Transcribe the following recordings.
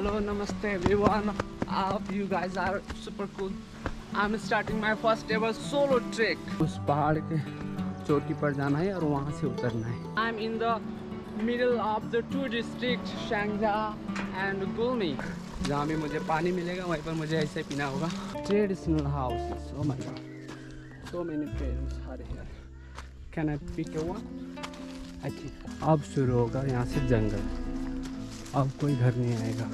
Hello, namaste everyone. Uh, you guys are super cool. I'm starting my first ever solo trek. उस पहाड़ के चोटी पर जाना है और वहाँ से उतरना है I'm in the middle of the two districts, Shangja and Gulmi. जहाँ भी मुझे पानी मिलेगा वहीं पर मुझे ऐसे पीना होगा traditional houses oh my god so many parents are here can I pick a one I think अब शुरू होगा यहाँ से जंगल अब कोई घर नहीं आएगा।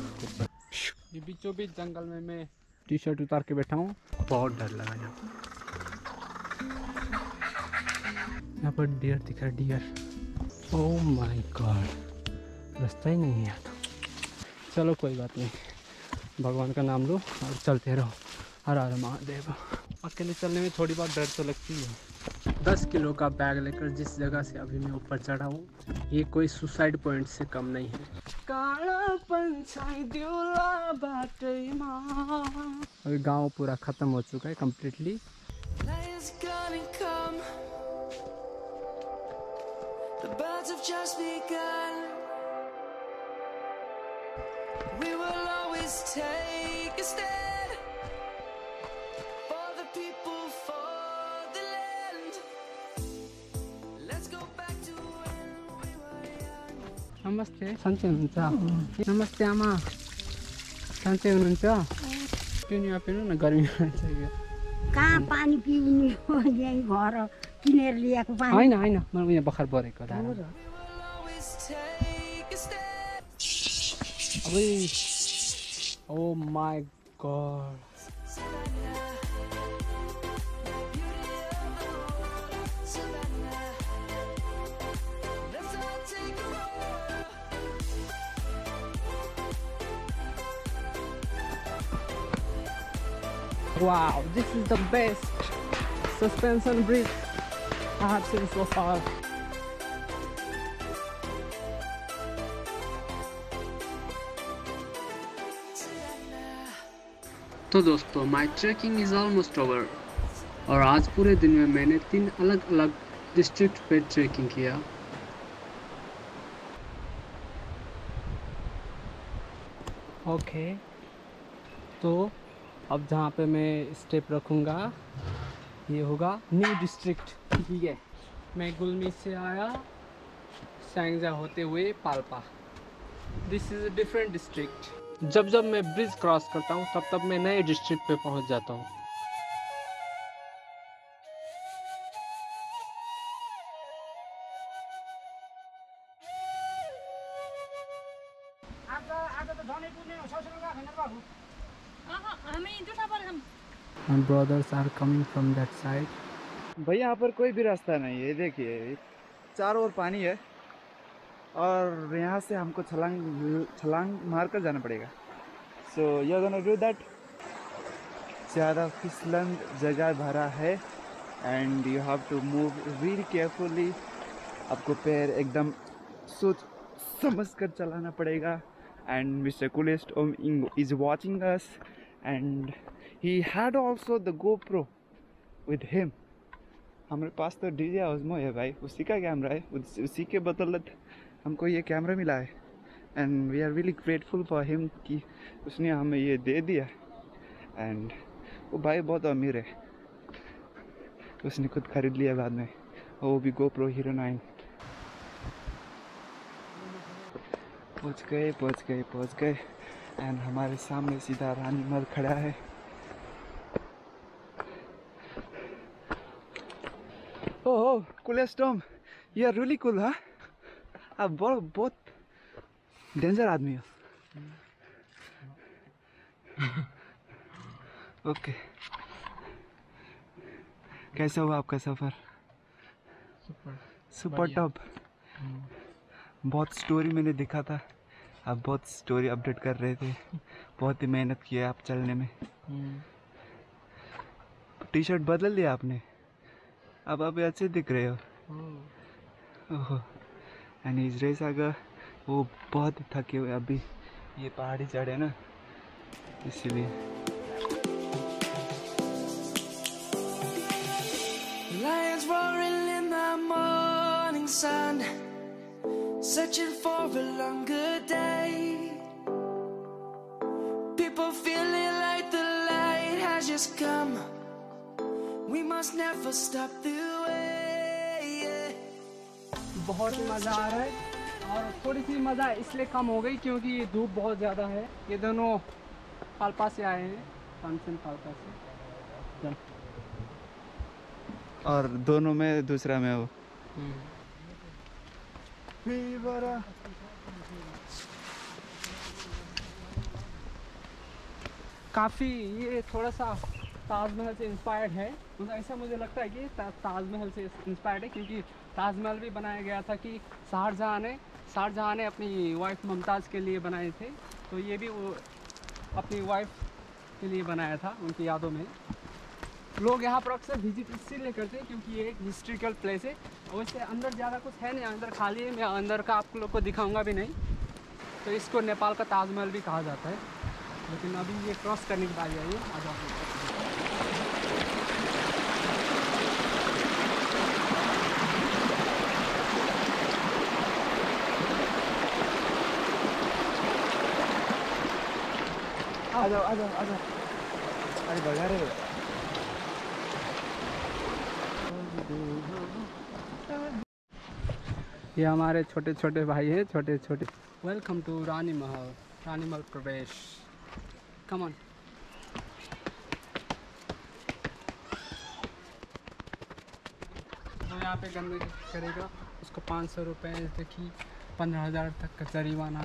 ये बीचों बीच जंगल में मैं टी शर्ट उतार के बैठा हूँ। बहुत डर लगा यहाँ। यहाँ पर डियर दिख रहा है डियर ओह माय गॉड रास्ता ही नहीं है तो। चलो कोई बात नहीं। भगवान का नाम लो और चलते रहो। हर हर महादेव। अकेले चलने में थोड़ी बहुत डर तो लगती है। दस किलो का बैग लेकर जिस जगह से अभी मैं ऊपर चढ़ा हूँ ये कोई सुसाइड पॉइंट से कम नहीं है। अभी गाउँ पूरा खत्म हो चुका है completely We will always take a step नमस्ते सन्चै हुनुहुन्छ नमस्ते आमा सन्चै हुनुहुन्छ पिउनु पिउनु न गर्मी यो कहाँ पानी पिउने यहीँ घर किनेर ल्याएको पानी होइन होइन म उयो भर्खर बरेको. अबै ओ माई गड Wow, this is the best suspension bridge I have seen so far. तो दोस्तों my trekking is almost over और आज पूरे दिन में मैंने तीन अलग अलग डिस्ट्रिक्ट पे ट्रैकिंग किया ओके okay, तो अब जहाँ पे मैं स्टेप रखूँगा, ये होगा न्यू डिस्ट्रिक्ट ठीक है? मैं गुलमी से आया, सैंगजा होते हुए Palpa. This is a different district जब जब मैं ब्रिज क्रॉस करता हूँ, तब तब मैं नए डिस्ट्रिक्ट पे पहुँच जाता हूँ। My brothers are coming from that side. भाई यहाँ पर कोई भी रास्ता नहीं है देखिए चारों ओर पानी है और यहाँ से हमको छलांग छलांग मार कर जाना पड़ेगा। So you gonna do that ज़्यादा फिसलन जगह भरा है and you have to move really carefully आपको पैर एकदम सोच समझ कर चलाना पड़ेगा। And mister coolest Tom is watching us and he had also the GoPro with him हमारे पास तो डी जे ऑजमो है भाई। उसी का कैमरा है। उस, उसी के बदौलत हमको ये कैमरा मिला है। And we are really grateful for him कि उसने हमें ये दे दिया। एंड वो भाई बहुत अमीर है। उसने खुद खरीद लिया बाद में। वो भी गो प्रो हीरो नाइन पहुँच गए पहुँच गए पहुँच गए। एंड हमारे सामने सीधा रानी मल खड़ा है। Oh oh coolest Tom you are really cool हाँ? आप बहुत बहुत डेंजर आदमी हो। ओके कैसा हुआ आपका सफ़र? सुपर टॉप बहुत स्टोरी मैंने देखा था। आप बहुत स्टोरी अपडेट कर रहे थे। बहुत ही मेहनत की है आप चलने में। टी शर्ट बदल दिया आपने? अब आप अच्छे दिख रहे हो। ओहो। एंड इजराइल सागर वो बहुत ही थके हुए अभी। ये पहाड़ी चढ़े ना। इसीलिए। Lions roaring in the morning sun, searching for a longer day. People feeling like the light has just come. We must never stop the way. yeah. बहुत ही मज़ा आ रहा है और थोड़ी सी मज़ा इसलिए कम हो गई क्योंकि ये धूप बहुत ज़्यादा है ये दोनों पालपा से आए हैं तानसेन पालपा से और दोनों में दूसरा में वो Vivara. काफ़ी ये थोड़ा सा ताजमहल से इंस्पायर्ड है। मतलब ऐसा मुझे लगता है कि ता, ताजमहल से इंस्पायर्ड है क्योंकि ताजमहल भी बनाया गया था कि शाहजहाँ ने शाहजहाँ ने अपनी वाइफ मुमताज़ के लिए बनाए थे। तो ये भी वो अपनी वाइफ के लिए बनाया था उनकी यादों में। लोग यहाँ पर अक्सर विज़िट इसीलिए करते हैं क्योंकि ये एक हिस्ट्रिकल प्लेस है। वैसे अंदर ज़्यादा कुछ है नहीं, अंदर खाली है, मैं अंदर का आप लोग को दिखाऊँगा भी नहीं। तो इसको नेपाल का ताजमहल भी कहा जाता है। लेकिन अभी ये क्रॉस करने की बारी आई है, आ जाओ। आ जाओ आ जाओ आ जाओ। अरे भगा रे। ये हमारे छोटे छोटे भाई हैं छोटे छोटे वेलकम टू रानी महल रानी महल प्रवेश कमन तो यहाँ पे गंदगी करेगा, उसको पाँच सौ रुपये देखिए पंद्रह हज़ार तक का जरिमाना।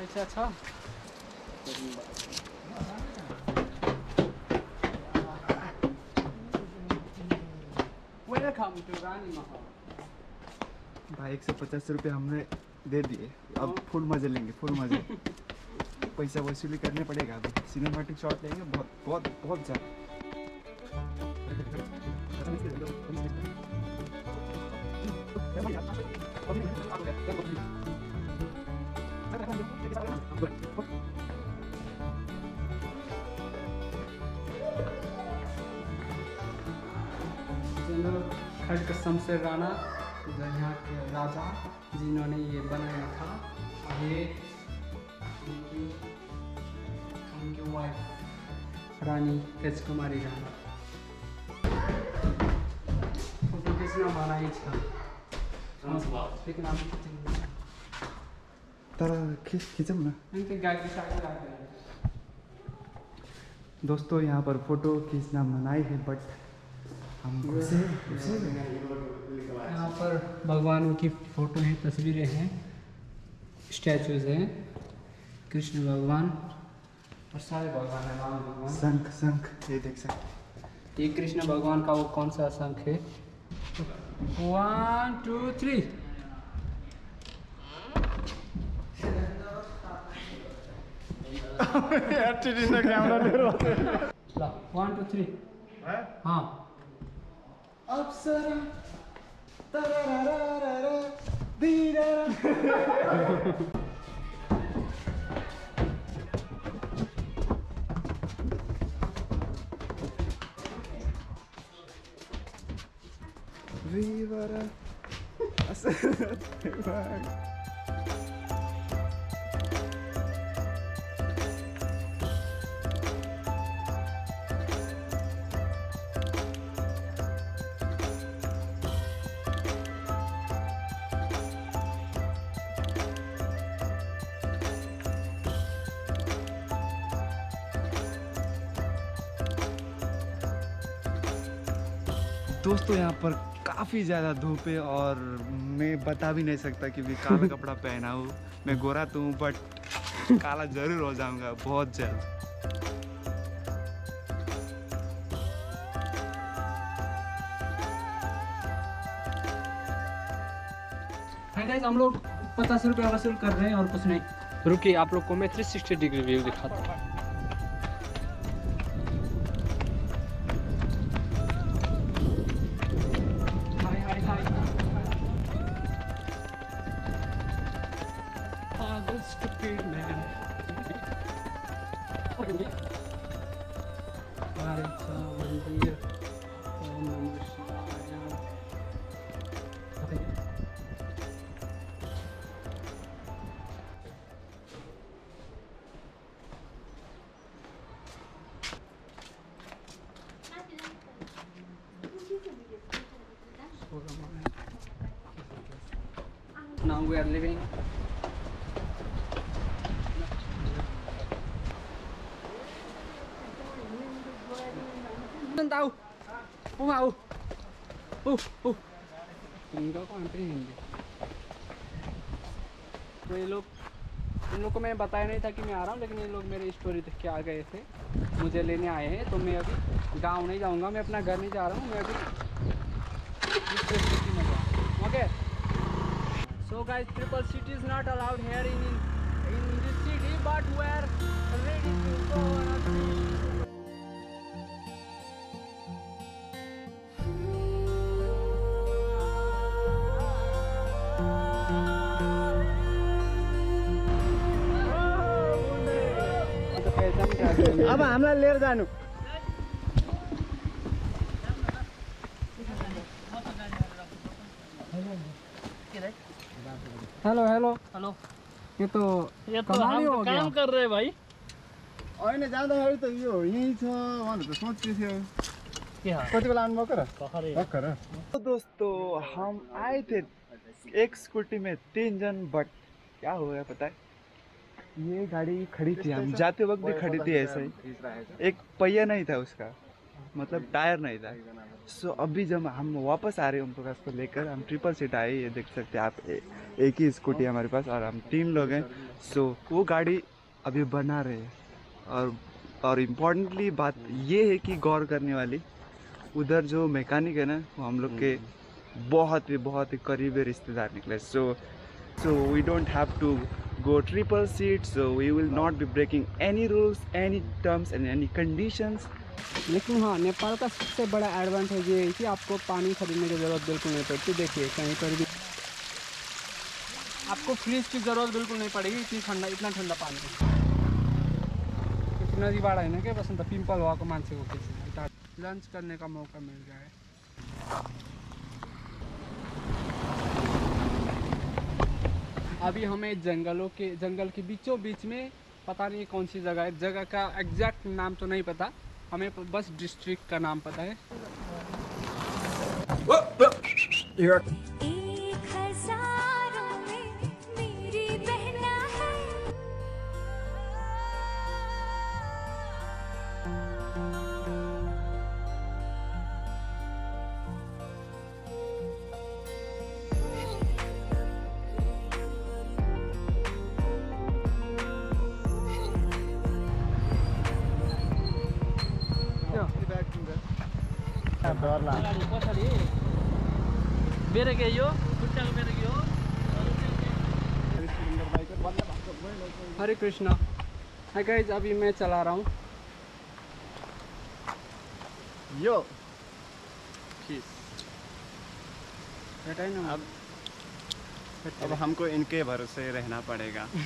अच्छा अच्छा वेलकम टू रानी महल भाई एक सौ पचास रुपये हमने दे दिए। अब फुल मज़े लेंगे फुल मज़े। पैसा वसूली करने पड़ेगा अभी। सिनेमेटिक शॉट लेंगे बहुत बहुत बहुत ज़्यादा। शमशेर राणा जो यहाँ के राजा जिन्होंने ये बनाया था। ये उनकी उनकी वाइफ रानी तेजकुमारी राणा। फ़ोटो खींचना हमारा ही था लेकिन तर खिच खिचौँ न? इनके गाड़ी साथ लाते हैं। दोस्तों यहाँ पर फ़ोटो खींचना मनाही है बट हम घुसे घुसे यहाँ पर भगवानों की फ़ोटो हैं तस्वीरें हैं स्टैचूज हैं। कृष्ण भगवान और सारे भगवान हैं राम भगवान। शंख शंख ये देख सकते ये कृष्ण भगवान का वो कौन सा शंख है? One two three camera one two three हाँ। Apsara. Tarararara. Dira. Vivara. Vivara. दोस्तों यहाँ पर काफ़ी ज़्यादा धूप है और मैं बता भी नहीं सकता कि मैं काला कपड़ा पहना हूँ। मैं गोरा तो हूँ बट काला ज़रूर हो जाऊँगा बहुत जल्द। हम लोग पचास रुपया वसूल कर रहे हैं और कुछ नहीं। रुकिए आप लोग को मैं 360 डिग्री व्यू दिखाता हूँ। Now we are living Tàu. Không vào. Uh, uh. इनका कौन पे हिंदी तो ये लोग इन लोग को मैंने बताया नहीं था कि मैं आ रहा हूँ लेकिन ये लोग मेरी स्टोरी देख के आ गए थे मुझे लेने आए हैं तो मैं अभी गाँव नहीं जाऊँगा मैं अपना घर नहीं जा रहा हूँ मैं अभी okay so guys triple city is not allowed here in in this city but we are ready to go अब हामीलाई लिएर जानु। Hello hello. हेलो। ये तो ये तो हम तो काम कर रहे हैं भाई। होइन जाँदाखेरि त यो यहीँ छ भनेर त सोच्दै थियो कति बेला आउनुभएको र पकड़े भर्खर तो दोस्तों हम आए थे एक स्कूटी में तीन जन बट क्या हो गया पता है? ये गाड़ी खड़ी थी हम जाते वक्त भी खड़ी थी ऐसे ही। एक पहिया नहीं था उसका मतलब टायर नहीं था। सो अभी जब हम वापस आ रहे हैं प्रकाश को लेकर हम ट्रिपल सीट आए ये देख सकते हैं आप ए, एक ही स्कूटी हमारे पास और हम तीन लोग हैं। सो वो गाड़ी अभी बना रहे हैं। और और इम्पोर्टेंटली बात ये है कि गौर करने वाली उधर जो मैकेनिक है ना वो हम लोग के बहुत ही बहुत ही करीबी रिश्तेदार निकले। So so we don't have to go triple seat so we will not be breaking any rules, any terms, and any conditions. लेकिन हाँ नेपाल का सबसे बड़ा एडवांटेज ये है कि आपको पानी खरीदने की ज़रूरत बिल्कुल नहीं पड़ती। देखिए, कहीं पर भी आपको फ्रिज की ज़रूरत बिल्कुल नहीं पड़ेगी, इतनी ठंडा, इतना ठंडा पानी। कुछ नदी बाढ़ है ना क्या बसंत हुआ को मानसिक को लंच करने का मौका मिल जाए अभी हमें जंगलों के, जंगल के बीचों बीच में पता नहीं कौन सी जगह है। जगह का एग्जैक्ट नाम तो नहीं पता। हमें बस डिस्ट्रिक्ट का नाम पता है। बेरेके यो खुट्टाको बेरेके हो हरे कृष्णा। हाय गाइस अभी मैं चला रहा हूँ। है ना अब अब हमको इनके भरोसे रहना पड़ेगा।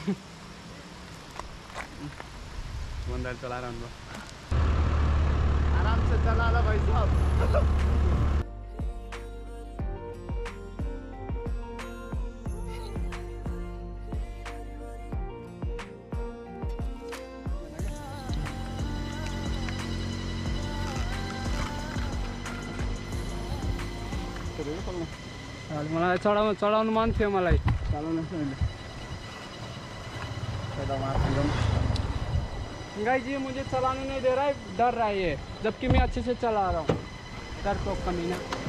अंदर चला रहा हूँ। आराम से चला लो भाई साहब मलाई चढाउनु चढाउनु मन थियो मलाई। गाइस ये मुझे चलाने नहीं दे रहा है, डर रहा है ये, जबकि मैं अच्छे से चला रहा हूँ। डर तो कमी ना।